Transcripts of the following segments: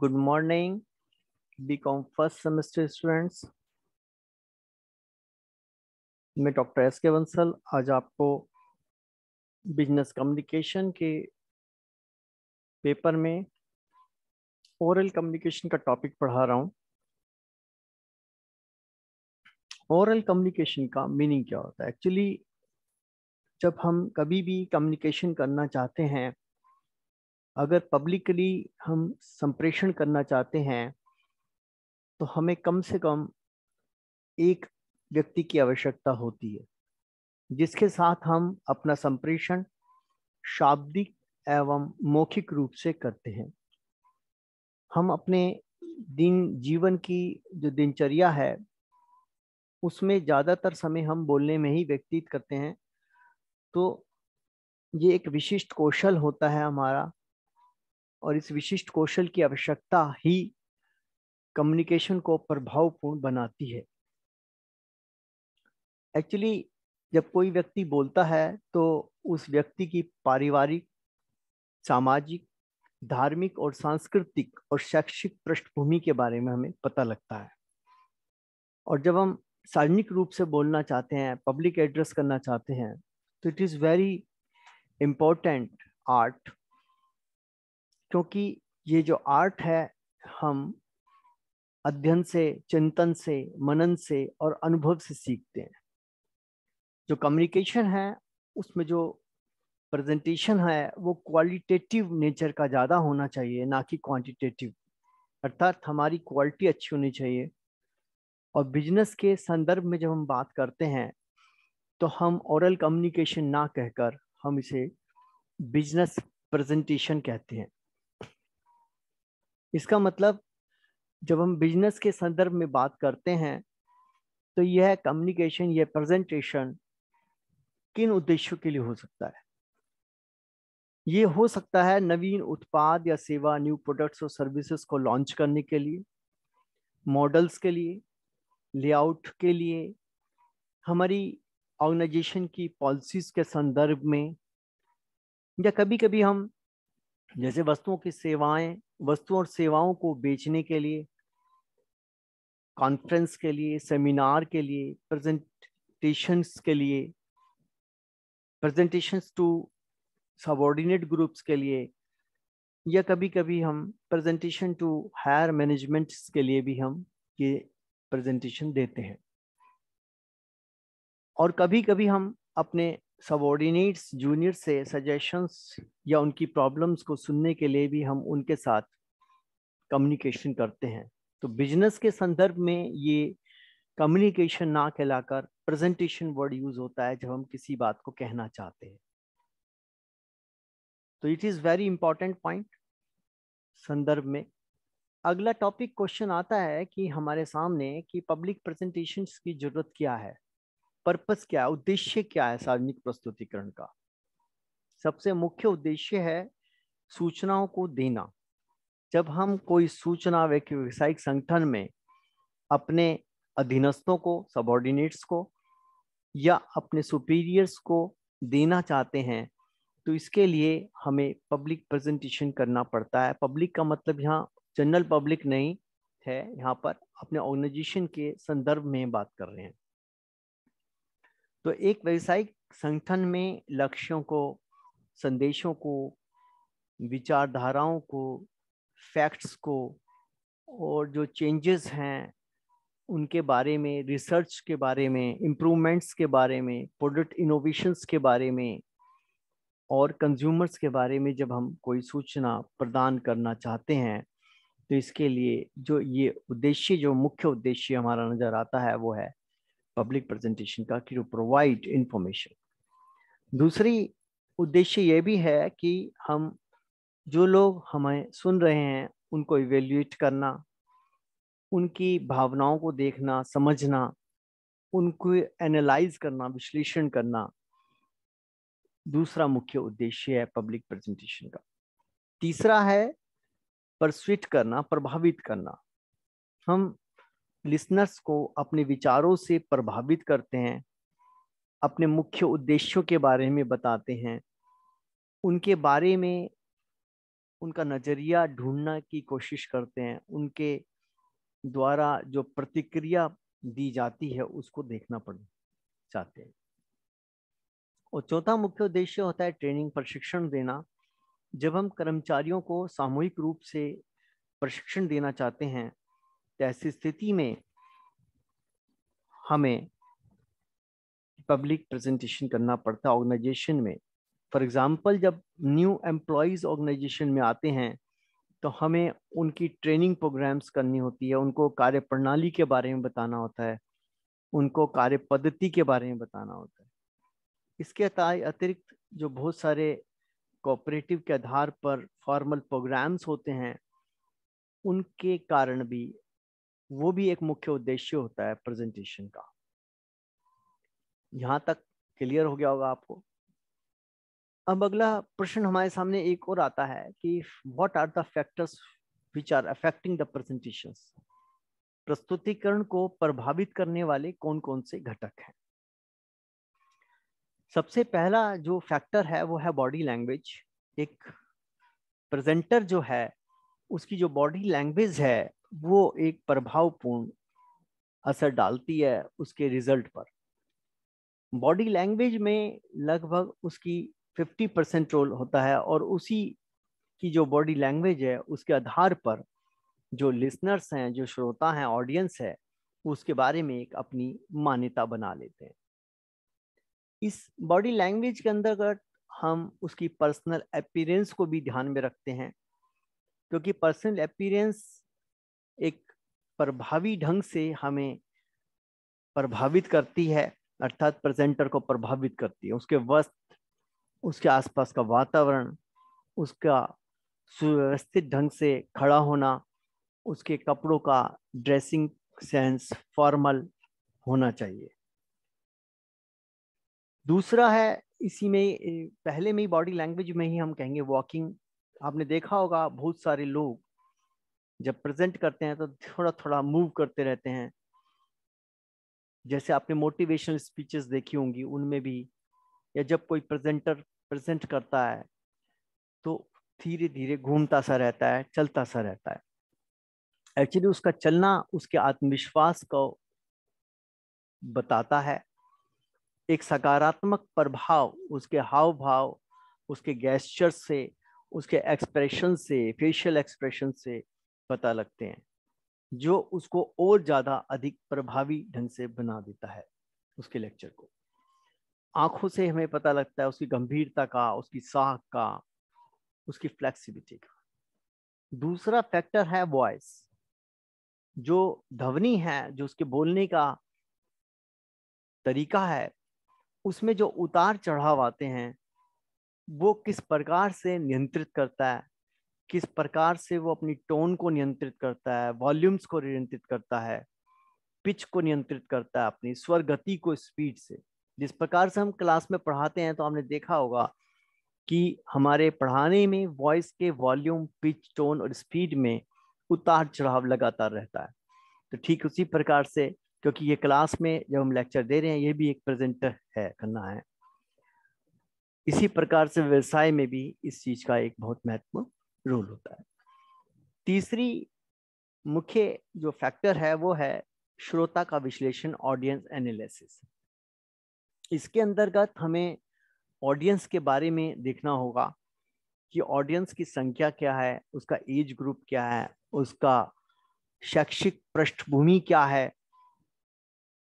Good morning BCom first semester students मैं doctor S K Bansal आज आपको बिज़नेस कम्युनिकेशन के पेपर में ओरल कम्युनिकेशन का टॉपिक पढ़ा रहा हूँ। ओरल कम्युनिकेशन का मीनिंग क्या होता है? एक्चुअली जब हम कभी भी कम्युनिकेशन करना चाहते हैं अगर पब्लिकली हम संप्रेषण करना चाहते हैं तो हमें कम से कम एक व्यक्ति की आवश्यकता होती है, जिसके साथ हम अपना संप्रेषण शाब्दिक एवं मौखिक रूप से करते हैं। हम अपने दिन, जीवन की जो दिनचर्या है, उसमें ज़्यादातर समय हम बोलने में ही व्यतीत करते हैं। तो ये एक विशिष्ट कौशल होता है हमारा और इस विशिष्ट कौशल की आवश्यकता ही कम्युनिकेशन को प्रभावपूर्ण बनाती है। एक्चुअली जब कोई व्यक्ति बोलता है तो उस व्यक्ति की पारिवारिक, सामाजिक, धार्मिक और सांस्कृतिक और शैक्षिक पृष्ठभूमि के बारे में हमें पता लगता है। और जब हम सार्वजनिक रूप से बोलना चाहते हैं पब्लिक एड्रेस करना चाहते हैं तो it is very important art क्योंकि ये जो आर्ट है, हम अध्ययन से, चिंतन से, मनन से और अनुभव से सीखते हैं। जो कम्युनिकेशन है, उसमें जो प्रेजेंटेशन है, वो क्वालिटेटिव नेचर का ज़्यादा होना चाहिए, ना कि क्वांटिटेटिव अर्थात हमारी क्वालिटी अच्छी होनी चाहिए। और बिज़नेस के संदर्भ में जब हम बात करते हैं तो हम ओरल कम्युनिकेशन ना कहकर हम इसे बिज़नेस प्रेजेंटेशन कहते हैं। इसका मतलब जब हम बिज़नेस के संदर्भ में बात करते हैं तो यह कम्युनिकेशन यह प्रेजेंटेशन किन उद्देश्यों के लिए हो सकता है? ये हो सकता है नवीन उत्पाद या सेवा न्यू प्रोडक्ट्स और सर्विसेज़ को लॉन्च करने के लिए मॉडल्स के लिए लेआउट के लिए, हमारी ऑर्गेनाइजेशन की पॉलिसीज़ के संदर्भ में, या कभी कभी हम, जैसे वस्तुओं की सेवाएँ वस्तुओं और सेवाओं को बेचने के लिए कॉन्फ्रेंस के लिए सेमिनार के लिए प्रेजेंटेशंस के लिए प्रेजेंटेशंस टू सबॉर्डिनेट ग्रुप्स के लिए, या कभी कभी हम प्रेजेंटेशन टू हायर मैनेजमेंट्स के लिए भी हम ये प्रेजेंटेशन देते हैं। और कभी कभी हम अपने सबॉर्डिनेट्स जूनियर से सजेशंस या उनकी प्रॉब्लम्स को सुनने के लिए भी हम उनके साथ कम्युनिकेशन करते हैं। तो बिज़नेस के संदर्भ में ये कम्युनिकेशन ना कहलाकर प्रेजेंटेशन वर्ड यूज़ होता है जब हम किसी बात को कहना चाहते हैं। तो it is very important point संदर्भ में। अगला टॉपिक क्वेश्चन आता है कि हमारे सामने कि पब्लिक प्रेजेंटेशन की ज़रूरत क्या है। पर्पस क्या है? उद्देश्य क्या है सार्वजनिक प्रस्तुतिकरण का? सबसे मुख्य उद्देश्य है सूचनाओं को देना। जब हम कोई सूचना व्यावसायिक संगठन में अपने अधीनस्थों को सबॉर्डिनेट्स को या अपने सुपीरियर्स को देना चाहते हैं तो इसके लिए हमें पब्लिक प्रेजेंटेशन करना पड़ता है। पब्लिक का मतलब यहाँ जनरल पब्लिक नहीं है, यहाँ पर अपने ऑर्गेनाइजेशन के संदर्भ में बात कर रहे हैं। तो एक व्यवसायिक संगठन में लक्ष्यों को, संदेशों को, विचारधाराओं को फैक्ट्स को और जो चेंजेस हैं, उनके बारे में रिसर्च के बारे में इम्प्रूवमेंट्स के बारे में प्रोडक्ट इनोवेशंस के बारे में और कंज्यूमर्स के बारे में जब हम कोई सूचना प्रदान करना चाहते हैं तो इसके लिए जो ये उद्देश्य, जो मुख्य उद्देश्य हमारा नज़र आता है, वो है पब्लिक प्रेजेंटेशन का कि टू प्रोवाइड इंफॉर्मेशन दूसरी उद्देश्य ये भी है कि हम जो लोग हमें सुन रहे हैं, उनको इवेल्युएट करना, उनकी भावनाओं को देखना, समझना, उनको एनालाइज करना, विश्लेषण करना, दूसरा मुख्य उद्देश्य है पब्लिक प्रेजेंटेशन का. तीसरा है परस्विट करना, प्रभावित करना. हम लिसनर्स को अपने विचारों से प्रभावित करते हैं, अपने मुख्य उद्देश्यों के बारे में बताते हैं। उनके बारे में उनका नज़रिया ढूंढना की कोशिश करते हैं। उनके द्वारा जो प्रतिक्रिया दी जाती है, उसको देखना पड़ चाहते हैं। और चौथा मुख्य उद्देश्य होता है ट्रेनिंग, प्रशिक्षण देना। जब हम कर्मचारियों को सामूहिक रूप से प्रशिक्षण देना चाहते हैं ऐसी स्थिति में हमें पब्लिक प्रेजेंटेशन करना पड़ता है ऑर्गेनाइजेशन में। फॉर एग्जांपल जब न्यू एम्प्लॉयज़ ऑर्गेनाइजेशन में आते हैं तो हमें उनकी ट्रेनिंग प्रोग्राम्स करनी होती है, उनको कार्य प्रणाली के बारे में बताना होता है, उनको कार्य पद्धति के बारे में बताना होता है। इसके अतिरिक्त जो बहुत सारे कोऑपरेटिव के आधार पर फॉर्मल प्रोग्राम्स होते हैं, उनके कारण भी वो भी एक मुख्य उद्देश्य होता है प्रेजेंटेशन का। यहाँ तक क्लियर हो गया होगा आपको। अब अगला प्रश्न हमारे सामने एक और आता है कि what are the factors which are affecting the presentation प्रस्तुतिकरण को प्रभावित करने वाले कौन कौन से घटक हैं? सबसे पहला जो फैक्टर है, वो है बॉडी लैंग्वेज एक प्रेजेंटर जो है, उसकी जो बॉडी लैंग्वेज है वो एक प्रभावपूर्ण असर डालती है उसके रिज़ल्ट पर। बॉडी लैंग्वेज में लगभग उसकी 50 परसेंट रोल होता है और उसी की जो बॉडी लैंग्वेज है, उसके आधार पर जो लिसनर्स हैं, जो श्रोता हैं, ऑडियंस है, उसके बारे में एक अपनी मान्यता बना लेते हैं। इस बॉडी लैंग्वेज के अंतर्गत हम उसकी पर्सनल अपीरेंस को भी ध्यान में रखते हैं, क्योंकि पर्सनल अपीरेंस एक प्रभावी ढंग से हमें प्रभावित करती है, अर्थात प्रेजेंटर को प्रभावित करती है। उसके वस्त्र, उसके आसपास का वातावरण, उसका सुव्यवस्थित ढंग से खड़ा होना, उसके कपड़ों का ड्रेसिंग सेंस फॉर्मल होना चाहिए। दूसरा है, इसी में, पहले में ही बॉडी लैंग्वेज में ही हम कहेंगे वॉकिंग आपने देखा होगा, बहुत सारे लोग जब प्रेजेंट करते हैं तो थोड़ा थोड़ा मूव करते रहते हैं। जैसे आपने मोटिवेशनल स्पीचेस देखी होंगी, उनमें भी, या जब कोई प्रेजेंटर प्रेजेंट करता है तो धीरे धीरे घूमता सा रहता है, चलता सा रहता है। एक्चुअली उसका चलना उसके आत्मविश्वास को बताता है। एक सकारात्मक प्रभाव, उसके हाव भाव उसके गैस्चर से, उसके एक्सप्रेशन से फेशियल एक्सप्रेशन से पता लगते हैं, जो उसको और ज़्यादा अधिक प्रभावी ढंग से बना देता है उसके लेक्चर को। आँखों से हमें पता लगता है उसकी गंभीरता का, उसकी साख का, उसकी फ्लेक्सिबिलिटी का। दूसरा फैक्टर है वॉइस जो ध्वनि है, जो उसके बोलने का तरीका है, उसमें जो उतार चढ़ाव आते हैं, वो किस प्रकार से नियंत्रित करता है किस प्रकार से वो अपनी टोन को नियंत्रित करता है वॉल्यूम्स को नियंत्रित करता है पिच को नियंत्रित करता है अपनी स्वर गति को स्पीड से। जिस प्रकार से हम क्लास में पढ़ाते हैं तो हमने देखा होगा कि हमारे पढ़ाने में वॉइस के वॉल्यूम पिच टोन और स्पीड में उतार चढ़ाव लगातार रहता है। तो ठीक उसी प्रकार से, क्योंकि ये क्लास में जब हम लेक्चर दे रहे हैं, ये भी एक प्रेजेंटर है करना है। इसी प्रकार से व्यवसाय में भी इस चीज़ का एक बहुत महत्वपूर्ण रोल होता है। तीसरी मुख्य जो फैक्टर है वो है श्रोता का विश्लेषण ऑडियंस एनालिसिस इसके अंतर्गत हमें ऑडियंस के बारे में देखना होगा कि ऑडियंस की संख्या क्या है, उसका एज ग्रुप क्या है, उसका शैक्षिक पृष्ठभूमि क्या है,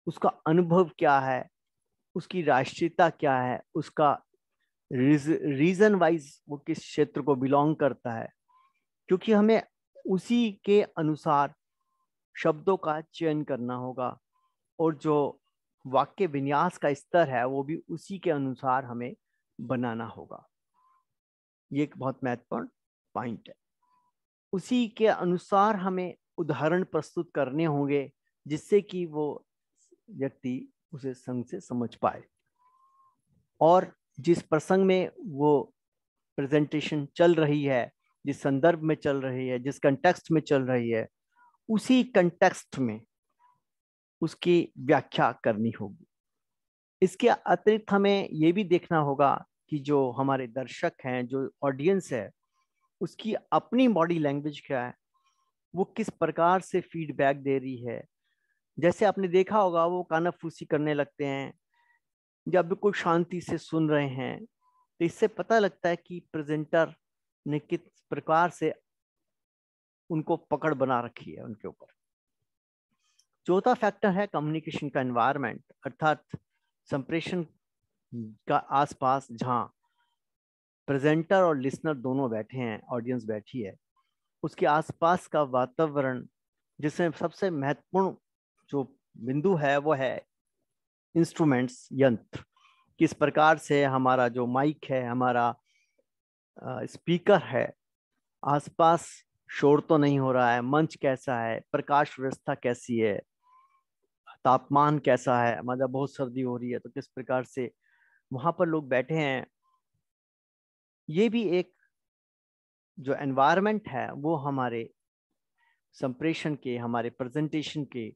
उसका अनुभव क्या है, उसकी राष्ट्रीयता क्या है, उसका रीजन वाइज वो किस क्षेत्र को बिलोंग करता है, क्योंकि हमें उसी के अनुसार शब्दों का चयन करना होगा और जो वाक्य विन्यास का स्तर है वो भी उसी के अनुसार हमें बनाना होगा। ये एक बहुत महत्वपूर्ण पॉइंट है। उसी के अनुसार हमें उदाहरण प्रस्तुत करने होंगे जिससे कि वो व्यक्ति उसे संग से समझ पाए। और जिस प्रसंग में वो प्रेजेंटेशन चल रही है, जिस संदर्भ में चल रही है, जिस कंटेक्स्ट में चल रही है, उसी कंटेक्स्ट में उसकी व्याख्या करनी होगी। इसके अतिरिक्त हमें ये भी देखना होगा कि जो हमारे दर्शक हैं, जो ऑडियंस है, उसकी अपनी बॉडी लैंग्वेज क्या है, वो किस प्रकार से फीडबैक दे रही है। जैसे आपने देखा होगा, वो कानाफूसी करने लगते हैं जब बिल्कुल शांति से सुन रहे हैं तो इससे पता लगता है कि प्रेजेंटर ने किस प्रकार से उनको पकड़ बना रखी है उनके ऊपर। चौथा फैक्टर है कम्युनिकेशन का एनवायरनमेंट अर्थात संप्रेषण का आसपास जहाँ प्रेजेंटर और लिसनर दोनों बैठे हैं ऑडियंस बैठी है, उसके आसपास का वातावरण, जिसमें सबसे महत्वपूर्ण जो बिंदु है, वो है इंस्ट्रूमेंट्स यंत्र। किस प्रकार से हमारा जो माइक है, हमारा स्पीकर है, आसपास शोर तो नहीं हो रहा है, मंच कैसा है, प्रकाश व्यवस्था कैसी है, तापमान कैसा है मतलब बहुत सर्दी हो रही है तो किस प्रकार से वहाँ पर लोग बैठे हैं, ये भी एक जो एनवायरनमेंट है, वो हमारे संप्रेषण के, हमारे प्रेजेंटेशन के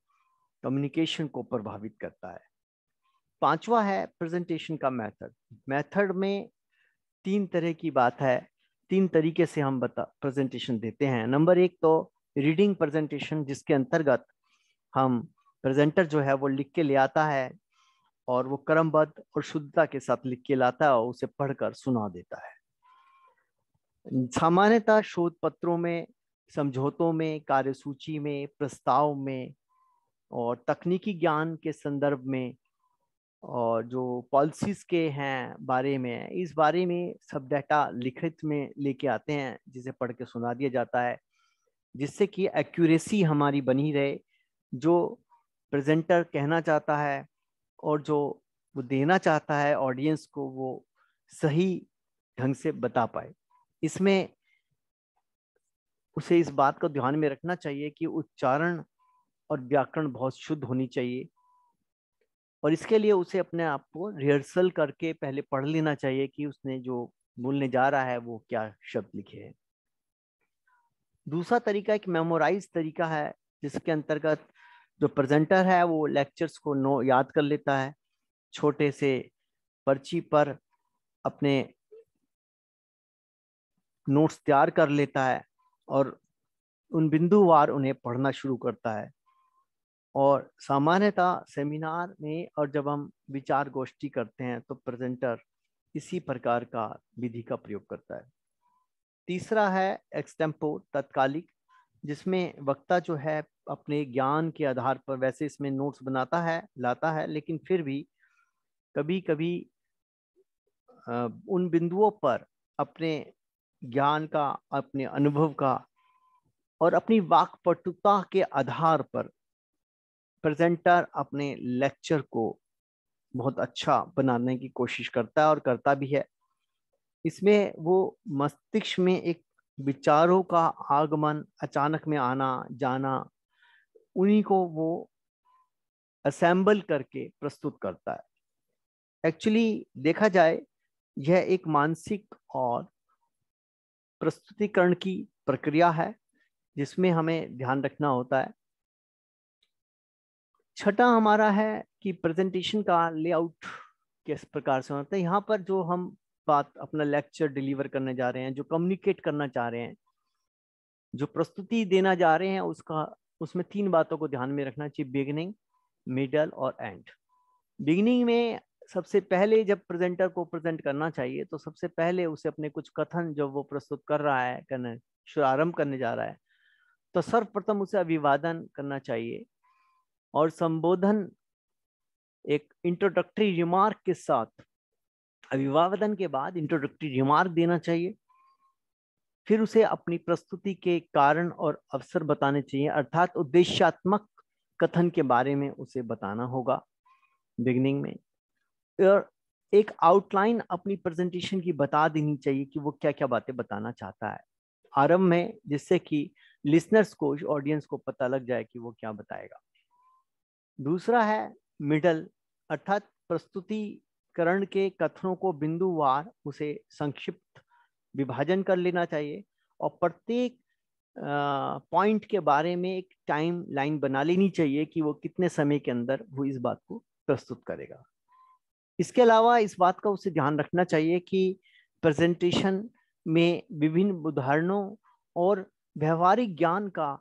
कम्युनिकेशन को प्रभावित करता है। पांचवा है प्रेजेंटेशन का मेथड मेथड में तीन तरह की बात है, तीन तरीके से हम बता प्रेजेंटेशन देते हैं। नंबर एक तो रीडिंग प्रेजेंटेशन जिसके अंतर्गत हम प्रेजेंटर जो है वो लिख के ले आता है और वो क्रमबद्ध और शुद्धता के साथ लिख के लाता है और उसे पढ़कर सुना देता है। सामान्यतः शोध पत्रों में, समझौतों में, कार्यसूची में, प्रस्ताव में और तकनीकी ज्ञान के संदर्भ में और जो पॉलिसीज़ के हैं बारे में, इस बारे में सब डाटा लिखित में लेके आते हैं, जिसे पढ़ के सुना दिया जाता है, जिससे कि एक्यूरेसी हमारी बनी रहे, जो प्रेजेंटर कहना चाहता है और जो वो देना चाहता है ऑडियंस को, वो सही ढंग से बता पाए। इसमें उसे इस बात को ध्यान में रखना चाहिए कि उच्चारण और व्याकरण बहुत शुद्ध होनी चाहिए। और इसके लिए उसे अपने आप को रिहर्सल करके पहले पढ़ लेना चाहिए कि उसने जो बोलने जा रहा है, वो क्या शब्द लिखे हैं। दूसरा तरीका, एक मेमोराइज तरीका है, जिसके अंतर्गत जो प्रेजेंटर है, वो लेक्चर्स को नो, याद कर लेता है, छोटे से पर्ची पर अपने नोट्स तैयार कर लेता है और उन बिंदुवार उन्हें पढ़ना शुरू करता है। और सामान्यतः सेमिनार में और जब हम विचार गोष्ठी करते हैं तो प्रेजेंटर इसी प्रकार का विधि का प्रयोग करता है। तीसरा है एक्सटेम्पो तत्कालिक, जिसमें वक्ता जो है अपने ज्ञान के आधार पर वैसे इसमें नोट्स बनाता है, लाता है, लेकिन फिर भी कभी कभी उन बिंदुओं पर अपने ज्ञान का, अपने अनुभव का और अपनी वाकपटुता के आधार पर प्रेजेंटर अपने लेक्चर को बहुत अच्छा बनाने की कोशिश करता है और करता भी है। इसमें वो मस्तिष्क में एक विचारों का आगमन, अचानक में आना, जाना, उन्हीं को वो असेंबल करके प्रस्तुत करता है। एक्चुअली देखा जाए, यह एक मानसिक और प्रस्तुतिकरण की प्रक्रिया है, जिसमें हमें ध्यान रखना होता है। छठा हमारा है कि प्रेजेंटेशन का लेआउट किस प्रकार से होता है। यहाँ पर जो हम बात अपना लेक्चर डिलीवर करने जा रहे हैं, जो कम्युनिकेट करना चाह रहे हैं, जो प्रस्तुति देना जा रहे हैं, उसका, उसमें तीन बातों को ध्यान में रखना चाहिए बिगिनिंग मिडल और एंड बिगिनिंग में सबसे पहले जब प्रेजेंटर को प्रेजेंट करना चाहिए तो सबसे पहले उसे अपने कुछ कथन जब वो प्रस्तुत कर रहा है, करने, शुभारंभ करने जा रहा है तो सर्वप्रथम उसे अभिवादन करना चाहिए। और संबोधन एक इंट्रोडक्टरी रिमार्क के साथ, अभिवादन के बाद इंट्रोडक्टरी रिमार्क देना चाहिए। फिर उसे अपनी प्रस्तुति के कारण और अवसर बताने चाहिए। अर्थात उद्देश्यात्मक कथन के बारे में उसे बताना होगा बिगनिंग में। और एक आउटलाइन अपनी प्रेजेंटेशन की बता देनी चाहिए कि वो क्या क्या बातें बताना चाहता है। आरंभ में जिससे कि लिसनर्स को ऑडियंस को पता लग जाए कि वो क्या बताएगा। दूसरा है मिडल अर्थात प्रस्तुतिकरण के कथनों को बिंदुवार उसे संक्षिप्त विभाजन कर लेना चाहिए और प्रत्येक पॉइंट के बारे में एक टाइम लाइन बना लेनी चाहिए कि वो कितने समय के अंदर वो इस बात को प्रस्तुत करेगा। इसके अलावा इस बात का उसे ध्यान रखना चाहिए कि प्रेजेंटेशन में विभिन्न उदाहरणों और व्यवहारिक ज्ञान का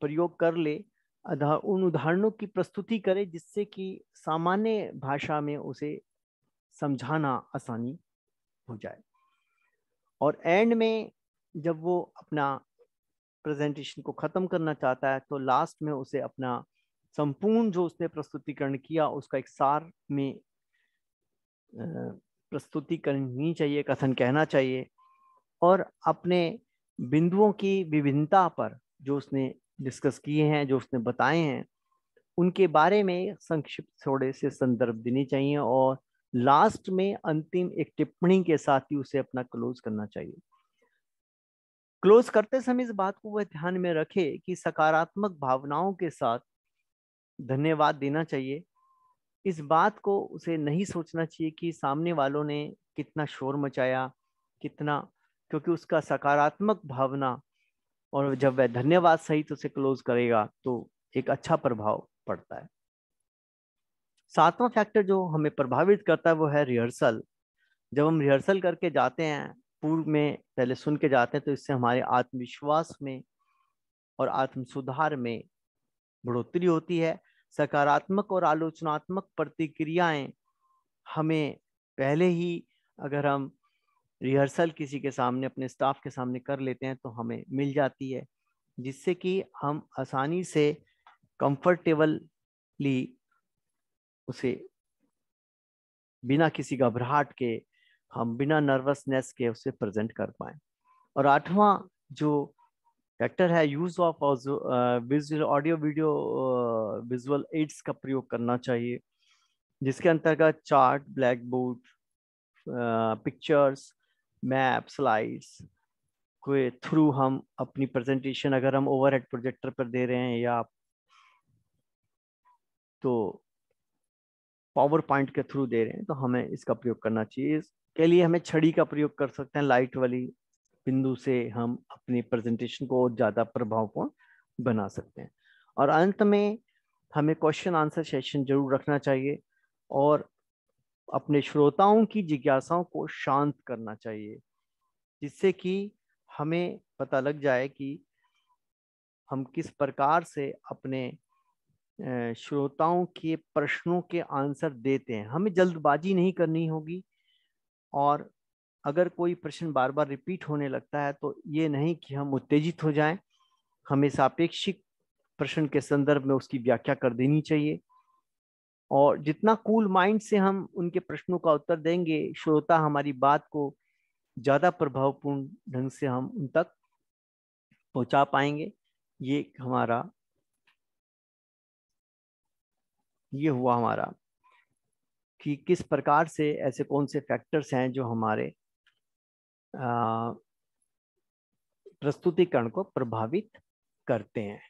प्रयोग कर ले उन उदाहरणों की प्रस्तुति करे जिससे कि सामान्य भाषा में उसे समझाना आसानी हो जाए। और एंड में जब वो अपना प्रेजेंटेशन को ख़त्म करना चाहता है तो लास्ट में उसे अपना संपूर्ण जो उसने प्रस्तुतिकरण किया, उसका एक सार में प्रस्तुति करनी चाहिए, कथन कहना चाहिए। और अपने बिंदुओं की विभिन्नता पर जो उसने डिस्कस किए हैं, जो उसने बताए हैं, उनके बारे में संक्षिप्त थोड़े से संदर्भ देने चाहिए और लास्ट में अंतिम एक टिप्पणी के साथ ही उसे अपना क्लोज करना चाहिए। क्लोज करते समय इस बात को वह ध्यान में रखे कि सकारात्मक भावनाओं के साथ धन्यवाद देना चाहिए। इस बात को उसे नहीं सोचना चाहिए कि सामने वालों ने कितना शोर मचाया, कितना, क्योंकि उसका सकारात्मक भावना और जब वह धन्यवाद सहित उसे क्लोज करेगा तो एक अच्छा प्रभाव पड़ता है। सातवां फैक्टर जो हमें प्रभावित करता है, वो है रिहर्सल जब हम रिहर्सल करके जाते हैं, पूर्व में पहले सुन के जाते हैं तो इससे हमारे आत्मविश्वास में और आत्म सुधार में बढ़ोतरी होती है। सकारात्मक और आलोचनात्मक प्रतिक्रियाएँ हमें पहले ही अगर हम रिहर्सल किसी के सामने, अपने स्टाफ के सामने कर लेते हैं तो हमें मिल जाती है, जिससे कि हम आसानी से कंफर्टेबली उसे बिना किसी घबराहट के, हम बिना नर्वसनेस के उसे प्रेजेंट कर पाए। और आठवां जो फैक्टर है use of visual audio video visual aids का प्रयोग करना चाहिए, जिसके अंतर्गत chart blackboard pictures map slides के थ्रू हम अपनी प्रेजेंटेशन अगर हम ओवरहेड प्रोजेक्टर पर दे रहे हैं या तो पावर पॉइंट के थ्रू दे रहे हैं तो हमें इसका प्रयोग करना चाहिए। इसके लिए हमें छड़ी का प्रयोग कर सकते हैं। लाइट वाली बिंदु से हम अपनी प्रेजेंटेशन को ज़्यादा प्रभावपूर्ण बना सकते हैं। और अंत में हमें क्वेश्चन आंसर सेशन ज़रूर रखना चाहिए और अपने श्रोताओं की जिज्ञासाओं को शांत करना चाहिए, जिससे कि हमें पता लग जाए कि हम किस प्रकार से अपने श्रोताओं के प्रश्नों के आंसर देते हैं। हमें जल्दबाजी नहीं करनी होगी और अगर कोई प्रश्न बार बार रिपीट होने लगता है तो ये नहीं कि हम उत्तेजित हो जाएँ। हमें सापेक्षिक प्रश्न के संदर्भ में उसकी व्याख्या कर देनी चाहिए। और जितना कूल माइंड से हम उनके प्रश्नों का उत्तर देंगे, श्रोता हमारी बात को ज़्यादा प्रभावपूर्ण ढंग से हम उन तक पहुँचा पाएँगे। ये हमारा ये हुआ हमारा कि किस प्रकार से ऐसे कौन से फैक्टर्स हैं जो हमारे प्रस्तुतिकरण को प्रभावित करते हैं।